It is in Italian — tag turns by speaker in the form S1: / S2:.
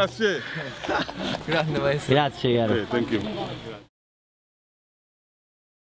S1: Grazie.
S2: Grande maestro.
S3: Grazie caro.
S1: Eh, thank you.